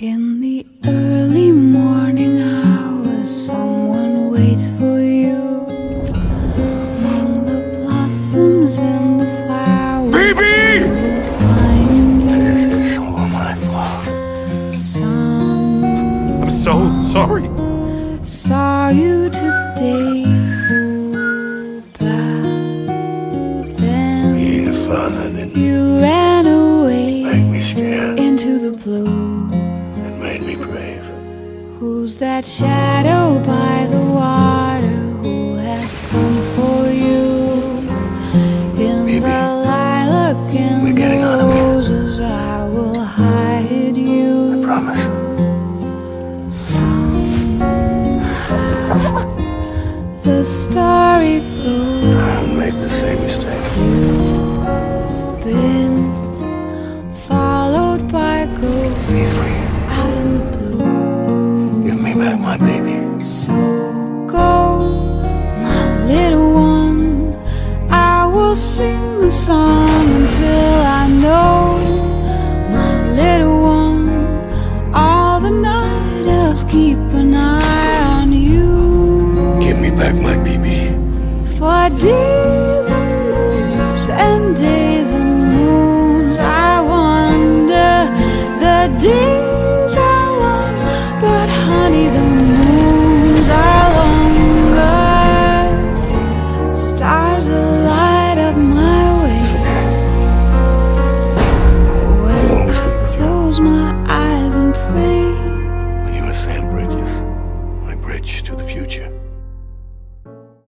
In the early morning hours, someone waits for you. Among the blossoms and the flowers, Baby! find you. This is all my fault. Some I'm so sorry. saw you today, but then Being a father didn't you Who's that shadow by the water? Who has come for you? In Baby, the lilac and we're getting here. roses, I will hide you. I promise. The story goes So go, my little one. I will sing a song until I know, my little one. All the night elves keep an eye on you. Give me back my baby. For days to the